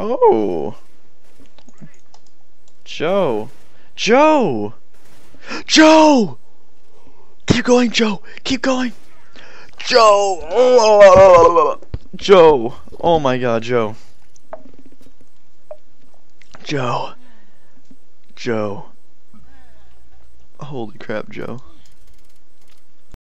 Oh. Joe. Joe! Joe! Keep going, Joe! Keep going! Joe! Joe! Oh my god, Joe. Joe. Joe. Holy crap, Joe.